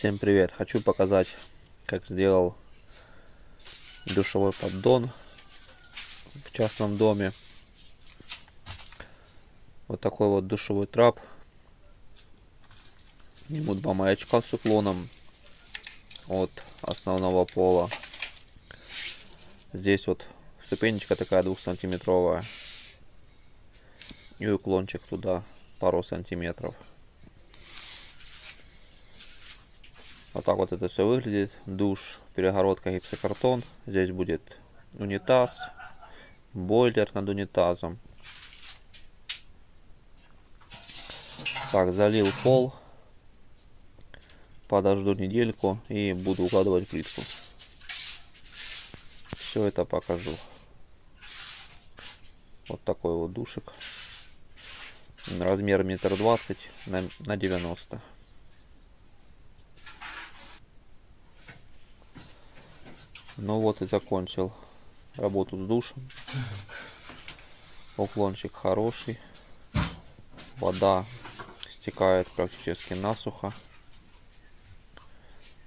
Всем привет! Хочу показать, как сделал душевой поддон в частном доме. Вот такой вот душевой трап. Ему два маячка с уклоном от основного пола. Здесь вот ступенечка такая двухсантиметровая. И уклончик туда пару сантиметров. Вот так вот это все выглядит. Душ, перегородка, гипсокартон. Здесь будет унитаз, бойлер над унитазом. Так, залил пол. Подожду недельку и буду укладывать плитку. Все это покажу. Вот такой вот душик. Размер метр двадцать на, на 90. Ну вот и закончил работу с душем. Уклончик хороший. Вода стекает практически насухо.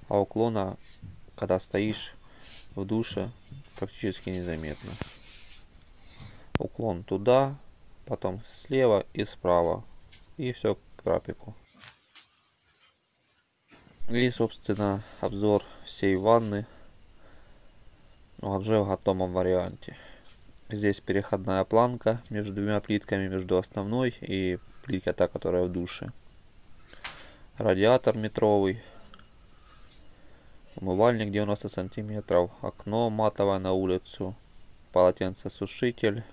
А уклона, когда стоишь в душе, практически незаметно. Уклон туда, потом слева и справа. И все к трапику. И, собственно, обзор всей ванны уже в готовом варианте. Здесь переходная планка между двумя плитками, между основной и плиткой та, которая в душе. Радиатор метровый. Умывальник 90 сантиметров. Окно матовое на улицу. Полотенцесушитель.